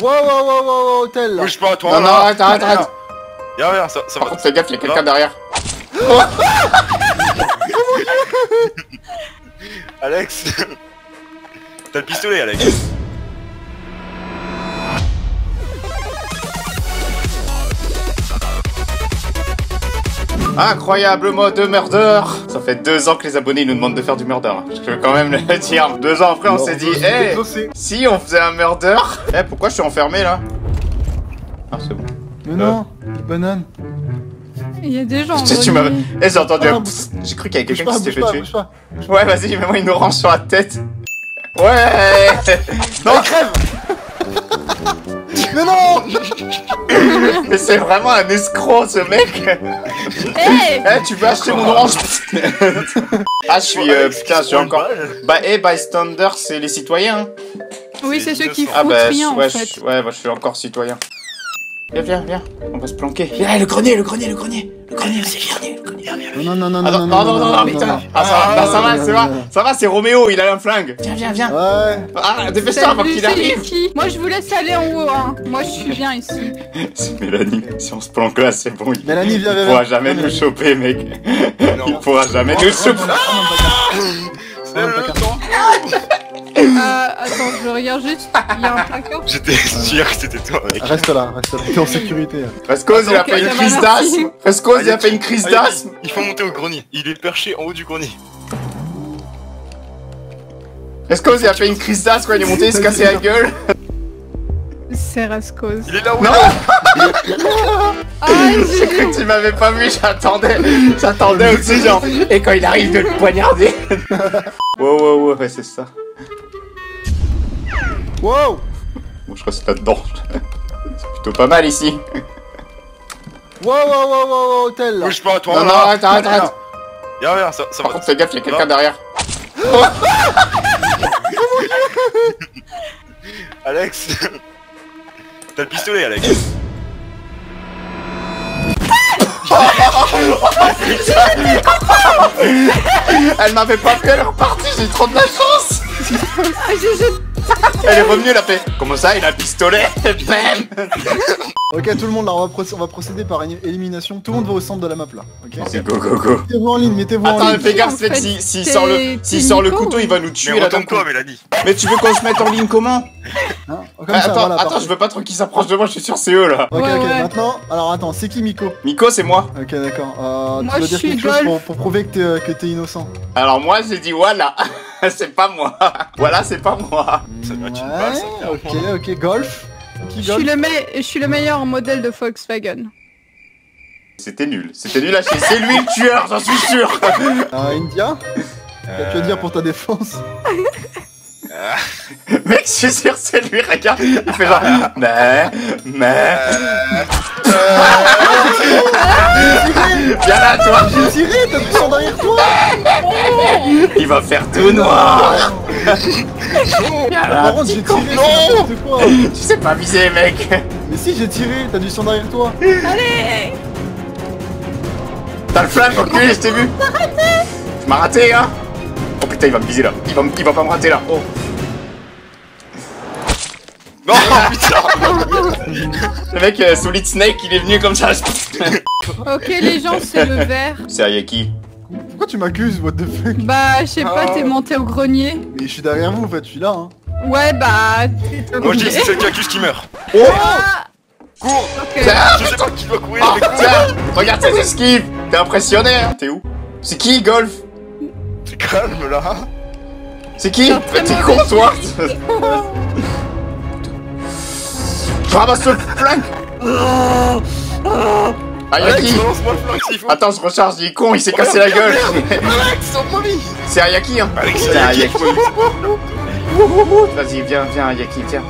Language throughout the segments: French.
Wow, wow, wow, wow, hôtel là. Bouge pas, toi Non, non, arrête, arrête, arrête. Viens, viens, ça, ça Par va. contre, fais gaffe, y'a quelqu'un derrière. Alex T'as le pistolet, Alex Incroyable mode de murder Ça fait deux ans que les abonnés nous demandent de faire du murder. Je peux quand même le dire. Deux ans après, on s'est dit, hé, Exaucé. si on faisait un murder Eh, pourquoi je suis enfermé là? Ah, c'est bon. Mais non, banane. Il y a des gens. en Tu m'as. Eh, j'ai entendu Ah, un psst. J'ai cru qu'il y avait quelqu'un qui s'était fait pas, tuer. bouge pas. Ouais, vas-y, mets-moi une orange sur la tête. Ouais Non, crève Mais non Mais c'est vraiment un escroc ce mec Hey Eh, tu veux acheter mon orange Ah, je suis. euh, putain, je suis encore. Bah, eh, bystander, c'est les citoyens. hein. Oui, c'est ceux qui. Ah, foutent bah, rien en ouais, fait. je, ouais, bah, je suis encore citoyen. Viens, viens, viens. On va se planquer. Viens, le grenier, le grenier, le grenier. Le grenier, c'est le grenier, le grenier. Non, non, non, non, Ah, non, non, non, non, non, putain. Ah, ça va, bah, ça va, ça va, ça va, c'est Roméo, il a un flingue. Viens, viens, viens. Ouais. Ah, dépêche-toi avant qu'il arrive. Moi, je vous laisse aller en haut. Hein. Moi, je suis bien ici. C'est Mélanie. Si on se planque là, c'est bon. Il Mélanie, viens, viens, il pourra jamais nous choper, mec. Non. Il pourra jamais nous choper. Euh, attends, je regarde juste. Il y a un placard. J'étais sûr que c'était toi, mec. Reste là, reste là, t'es en sécurité. Frescoz, il a fait une crise d'asthme. Frescoz, il a fait une crise Allez, d'asthme. Il faut monter au grenier. Il est perché en haut du grenier. Frescoz, il a fait une crise d'asthme quand il est monté, il se cassait la gueule. C'est Rascose. Il est là où Non, Ah, j'ai cru que tu m'avais pas vu, j'attendais. J'attendais aussi, genre. Et quand il arrive de le poignarder. Wow, wow, wow, ouais, c'est ça. Wow Bon, je reste là-dedans. C'est plutôt pas mal ici. Wow, wow, wow, wow, hôtel là. Bouge pas, toi Non, là. non, arrête, arrête, arrête. Viens, viens, ça, ça Par va. contre, fais gaffe, il y a quelqu'un derrière. Alex T'as le pistolet, Alex Elle m'avait pas fait, elle est repartie, j'ai trop de la chance. Ah, j'ai- Elle est revenue, elle a fait. Comment ça, il a un pistolet? Bam Ok, tout le monde là, on va, proc- on va procéder par éli- élimination. Tout le monde va au centre de la map là. Ok C'est go, go, go. Mettez-vous en ligne, mettez-vous en Attends, ligne. fais gaffe, si- s'il sort le, sort le couteau, ou- il va nous tuer Mais là retourne-toi, coup. Mélanie Mais tu veux qu'on se mette en ligne comment Hein Comme Ah, ça, Attends, voilà, attends, je veux pas trop qu'il s'approche de moi, je suis sûr c'est eux là. Ok, Ouais, ok, ouais. maintenant, alors attends, c'est qui Miko Miko, c'est moi. Ok, d'accord. Euh, Moi, tu dois dire quelque chose pour, pour prouver que t'es euh, que t'es innocent. Alors moi, j'ai dit voilà. c'est pas moi. Voilà, c'est pas moi. Ça doit être une ok, ok, golf. Qui Je suis, le me- je suis le meilleur modèle de Volkswagen. C'était nul. C'était nul à chier. C'est lui le tueur, j'en suis sûr. Euh, India Qu'as-tu à dire pour ta défense Mec, je suis sûr c'est lui, regarde. Il fait genre. Mais, mais. Viens là, toi. J'ai tiré, t'as sang derrière toi Il va faire tout noir. Par contre, j'ai tiré, Non quoi Tu sais pas viser, mec. Mais si, j'ai tiré, t'as du sang derrière toi Allez T'as le flingue, enculé, je t'ai vu. Tu m'as raté, hein. Oh putain, il va me viser là. Il va, il va pas me rater là. Oh. Non, putain Le mec, euh, Solid Snake, il est venu comme ça. Ok, les gens, c'est le vert. C'est Ayaki. Pourquoi tu m'accuses, what the fuck Bah, je sais pas, t'es monté au grenier. Mais je suis derrière vous en fait, je suis là hein. Ouais, bah. t'es Moi je dis c'est celle qui accuse qui meurt. Oh Ah, Cours. Je sais pas qui doit courir, tiens, regarde ses esquives. T'es impressionné, hein. T'es où? C'est qui, Golf? C'est calme là. C'est qui? T'es con, toi. Je ramasse le flingue Alex, Ayaki. Attends, je recharge, il est con, il s'est cassé la gueule. Alex, C'est Ayaki, hein. Alex, Ayaki. Vas-y, viens, viens, Ayaki, viens.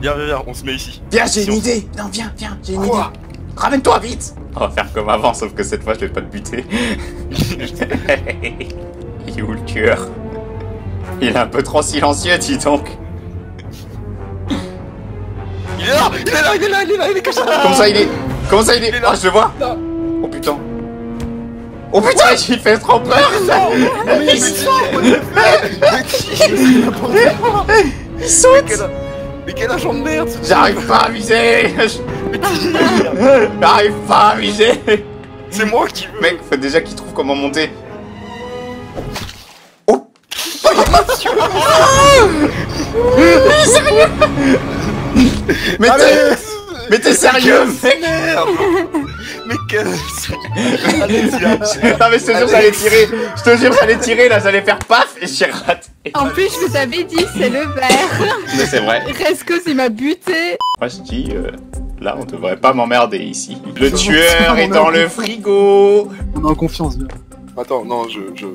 Viens, viens, viens, on se met ici. Viens, j'ai une idée. Non, viens, viens, j'ai une Quoi idée. Ramène-toi, vite. On va faire comme avant, sauf que cette fois, je vais pas te buter. il est où le tueur? Il est un peu trop silencieux, dis donc. Il est là Il est là, il est là, il est là, il est caché. Comment ça, il est... Comment ça, il est... Il est là. Oh, je le vois. Là. Oh, putain. Oh, putain, il fait trop peur Il saute. Il saute. Mais quel agent de merde J'arrive pas à viser Mais J'arrive pas à viser C'est moi qui veux. Mec, faut déjà qu'il trouve comment monter. Mais t'es, Allez mais t'es sérieux, mec Merde Mais tiens Non mais je te jure, j'allais tirer. Je te jure, j'allais tirer, là, j'allais faire paf et j'ai raté. En plus, je vous avais dit, c'est le vert. Mais c'est vrai. Rescos, il m'a buté. Moi, je dis, euh, là, on devrait pas m'emmerder ici. Le tueur est dans le frigo. On est en confiance, viens. Attends, non, je... je...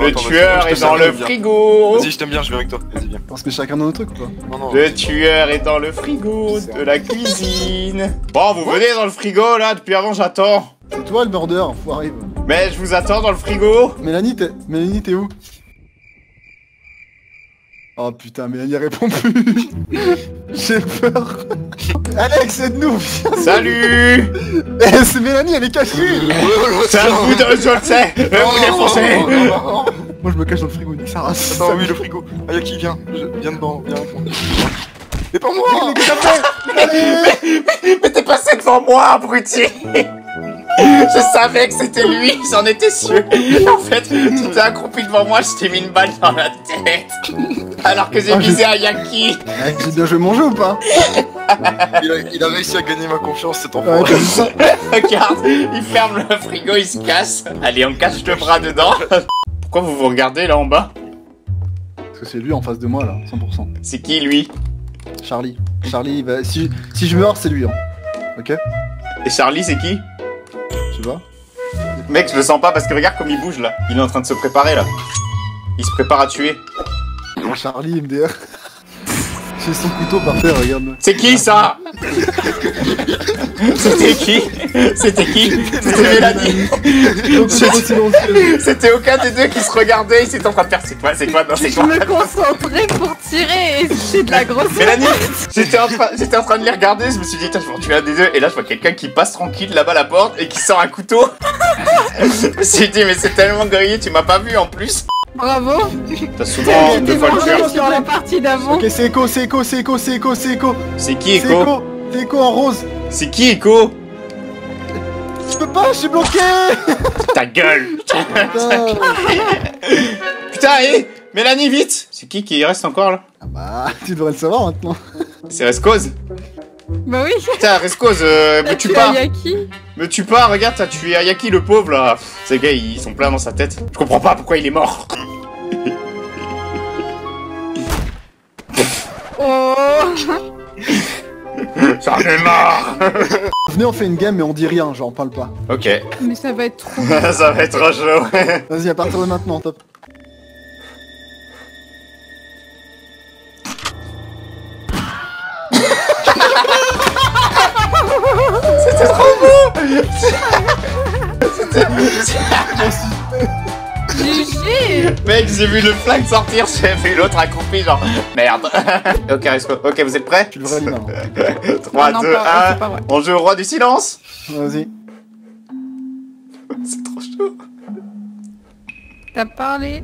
Le tueur est dans le viens. frigo. Vas-y, je t'aime bien, je vais avec toi. Vas-y, viens. Se met chacun dans nos trucs ou pas Non, non. Le tueur est dans le frigo de la cuisine. Bon, vous venez dans le frigo, là, depuis avant, j'attends. C'est toi le murder, faut arriver. Mais je vous attends dans le frigo. Mélanie, t'es Mélanie, t'es où Oh putain, Mélanie répond plus. J'ai peur. Alex, aide-nous. viens. Salut Eh, c'est Mélanie, elle est cachée. C'est un coup de... Je le sais vous Moi, je me cache dans le frigo, nique sa race. Attends, oui, le frigo. Ah, y'a qui vient Je- Viens dedans, viens moi. Mais pas moi Mais t'es passé devant moi, abruti Je savais que c'était lui, j'en étais sûr. En fait, tu t'es accroupi devant moi, je t'ai mis une balle dans la tête. Alors que j'ai Ah, visé à Yaki. Eh, J'ai bien joué mon jeu ou pas il a, il a réussi à gagner ma confiance, cet Ouais, enfant. ça Regarde, il ferme le frigo, il se casse. Allez, on cache le bras dedans. Pourquoi vous vous regardez là en bas Parce que c'est lui en face de moi là, 100%. C'est qui lui Charlie. Charlie, si, si je meurs, c'est lui. Hein. Ok Et Charlie, c'est qui Tu vois Mec, je le sens pas parce que regarde comme il bouge là. Il est en train de se préparer là. Il se prépare à tuer. Charlie, MDR. J'ai son couteau par terre, regarde. C'est qui ça C'était qui C'était qui C'était Mélanie C'était aucun des deux qui se regardait, ils étaient en train de faire c'est quoi, c'est quoi, non c'est Je quoi me concentrais pour tirer et c'est de la grosse Mélanie J'étais en, train- j'étais en train de les regarder, je me suis dit, tiens, je vais en tuer un des deux, et là je vois quelqu'un qui passe tranquille là-bas à la porte et qui sort un couteau. je me suis dit, mais c'est tellement grillé, tu m'as pas vu en plus. Bravo. T'as souvent deux fois le sur la partie d'avant. Ok, c'est Echo, c'est Echo, c'est Echo, c'est Echo, c'est Echo. C'est qui C'est Echo c'est Echo en rose. C'est qui Echo Je peux pas, je suis bloqué. Ta gueule Putain. Putain, hé Mélanie, vite C'est qui qui reste encore là? Ah bah, tu devrais le savoir maintenant. C'est Rescose Bah oui. Putain, Rescose, euh, me tue Tu pas. Me tue pas, regarde, t'as tué Ayaki le pauvre là Ces gars, ils sont pleins dans sa tête. Je comprends pas pourquoi il est mort Oh. J'en ai marre Venez, on fait une game, mais on dit rien, genre on parle pas. Ok, Mais ça va être trop. ça va être trop chaud. Vas-y, à partir de maintenant, top. C'était trop beau GG. Mec, j'ai vu le flingue sortir, j'ai vu l'autre accroupi, genre merde. ok, ok, vous êtes prêts? Tu le vrai Lina. 3, Non, 2, pas- 1, c'est pas vrai. on joue au roi du silence Vas-y. C'est trop chaud. T'as parlé.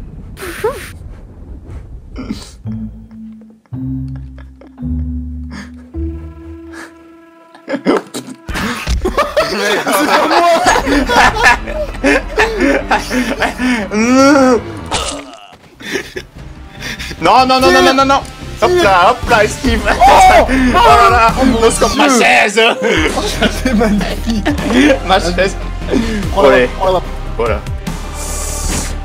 Non, non, non, non, non, non, non Hop là, hop là, esquive Oh, là là, on se comme ma Dieu. chaise C'est magnifique. Ma chaise la main. Voilà.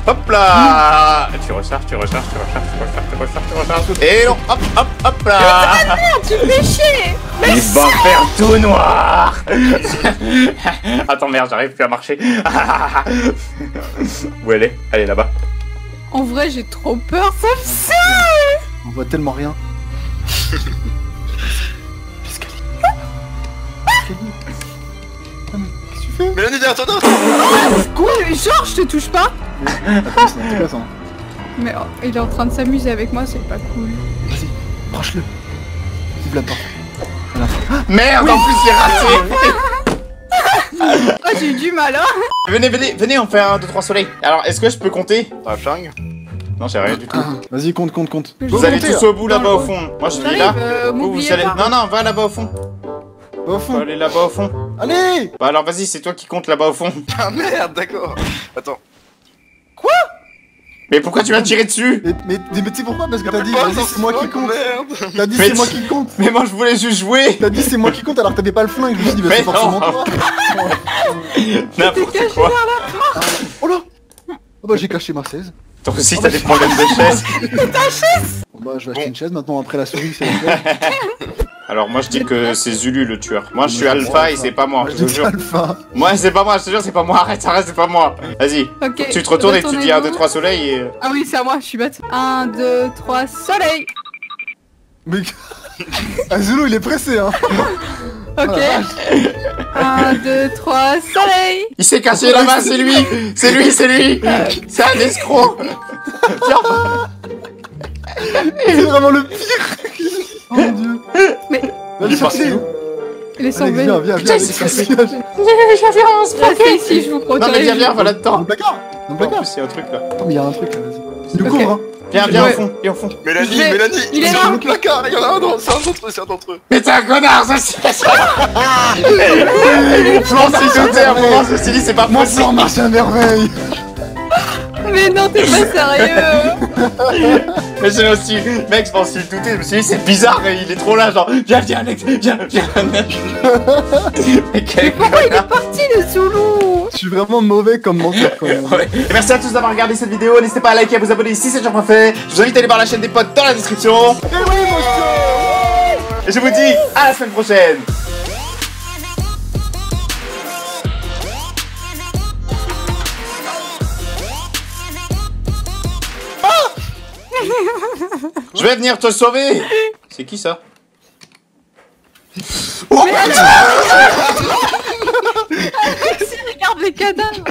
Hop là Tu recharges, tu recharges, tu recharges, tu recharges, tu recharges, tu recharges. Et non, hop, hop, hop là Ah, tu me fais chier. Il va faire tout noir Attends, merde, j'arrive plus à marcher. Où elle est? Elle est là-bas. En vrai, j'ai trop peur. Ça me saoule. On voit tellement rien. Ah, mais Qu'est-ce que tu fais? Derrière toi, derrière toi Quoi Genre, je te touche pas Attends, c'est intéressant. Mais oh, il est en train de s'amuser avec moi, c'est pas cool. Vas-y, branche-le. Ouvre la porte. Merde, en plus j'ai raté Oh, j'ai eu du mal, hein Venez, venez, venez, on fait un 2, 3 soleils. Alors, est-ce que je peux compter? T'as flingue Non, j'ai rien du tout. Vas-y, compte, compte, compte. Vous allez tous au bout là-bas au fond. Moi je vais là. Euh, Vous, vous allez. Non, non, va là-bas au fond. Au Faut fond. aller là-bas au fond. Allez Bah alors vas-y, c'est toi qui comptes là-bas au fond. Ah merde, d'accord. Attends. Mais pourquoi tu m'as tiré dessus? Mais, mais, mais tu sais pourquoi? Parce que t'as dit, Oh, vas-y, c'est moi qui oh, compte. T'as dit, c'est moi qui compte. Mais moi je voulais juste jouer T'as dit, c'est moi qui compte alors que t'avais pas le flingue. Je me suis dit, bah, Mais c'est forcément non. toi. N'importe quoi. Oh là Oh bah, j'ai caché ma 16. Toi aussi t'as des problèmes de chaise. Bon, bah, je vais acheter une chaise maintenant après la souris, c'est la Alors moi je dis que c'est Zulu le tueur. Moi je suis alpha et c'est pas moi, je te jure. alpha. Moi c'est pas moi, je te jure c'est pas moi. Arrête, arrête, c'est pas moi. Vas-y. Ok. Tu te retournes et tu dis 1, 2, Retournez-vous. 3 soleil et... Ah oui, c'est à moi, je suis bête. 1, 2, 3, soleil Mais. Ah, Zulu, il est pressé, hein. Ok. 1, 2, 3, soleil Il s'est caché là-bas, c'est lui C'est lui, c'est lui C'est un escroc C'est vraiment le pire. Oh mon dieu. Il est parti où Il est sauvé. viens, viens, viens. S'est viens. Restez ici, je vous protège. Non mais viens, viens, va Dans là-dedans le placard Dans le En placard plus il y a un truc là. Attends, mais il y a un truc là, vas-y. Il nous couvre, hein. Viens, viens au fond, viens au fond. Mélanie, Mélanie, Il est là. dans le placard, il y en a un dans, c'est un d'entre eux, c'est un d'entre eux. Mais t'es un connard, ça c'est moment, suis dit c'est pas Mon possible sang marche à merveille Mais non, t'es pas sérieux Mais j'ai aussi, mec, je m'en suis douté, je me suis dit c'est bizarre, il est trop là, genre, viens, viens Alex, viens, viens Mais quel Pourquoi il est parti le Zoulou Je suis vraiment mauvais comme menteur quand même. Ouais. Et merci à tous d'avoir regardé cette vidéo, n'hésitez pas à liker, à vous abonner si c'est déjà pas fait. Je vous invite à aller voir la chaîne des potes dans la description. Eh oui, mon chien Et je vous dis à la semaine prochaine. Je vais venir te sauver. C'est qui ça? Oh Regarde les cadavres